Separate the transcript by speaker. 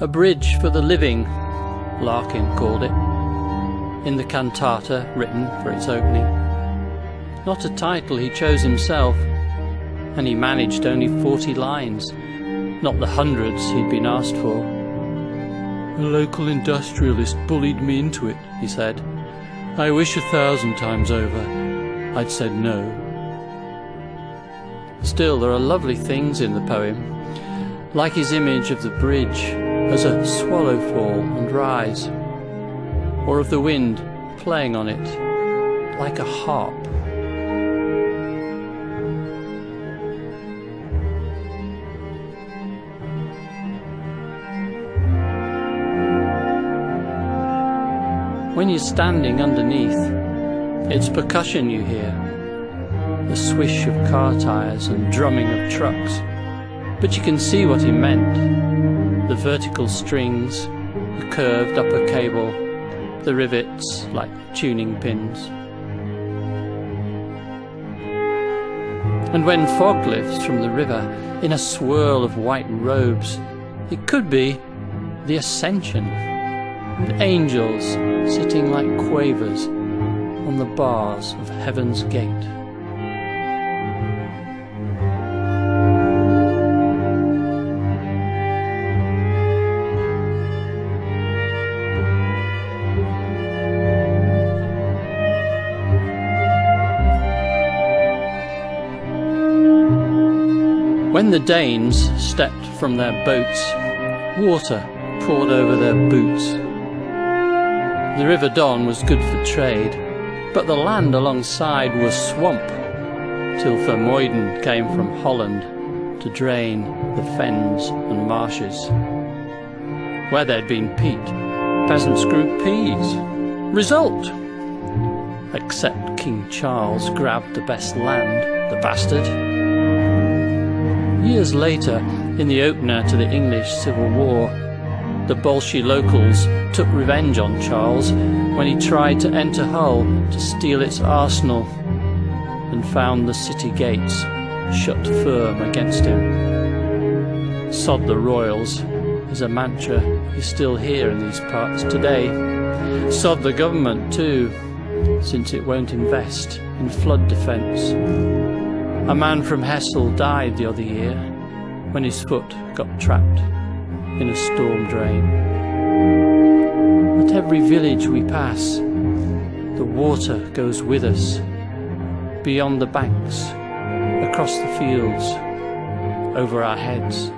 Speaker 1: A Bridge for the Living, Larkin called it, in the cantata written for its opening. Not a title he chose himself, and he managed only 40 lines, not the hundreds he'd been asked for. A local industrialist bullied me into it, he said. I wish a thousand times over I'd said no. Still, there are lovely things in the poem, like his image of the bridge as a swallow fall and rise, or of the wind playing on it like a harp. When you're standing underneath, it's percussion you hear the swish of car tires and drumming of trucks. But you can see what he meant the vertical strings, the curved upper cable, the rivets like tuning pins. And when fog lifts from the river in a swirl of white robes, it could be the ascension and angels sitting like quavers on the bars of heaven's gate. When the Danes stepped from their boats, water poured over their boots. The River Don was good for trade, but the land alongside was swamp, till Vermuyden came from Holland to drain the fens and marshes. Where there'd been peat, peasants grew peas. Result! Except King Charles grabbed the best land, the bastard. Years later, in the opener to the English Civil War, the Bolshevik locals took revenge on Charles when he tried to enter Hull to steal its arsenal and found the city gates shut firm against him. Sod the Royals is a mantra you still hear in these parts today. Sod the government too, since it won't invest in flood defence. A man from Hessle died the other year when his foot got trapped in a storm drain. At every village we pass, the water goes with us, beyond the banks, across the fields, over our heads.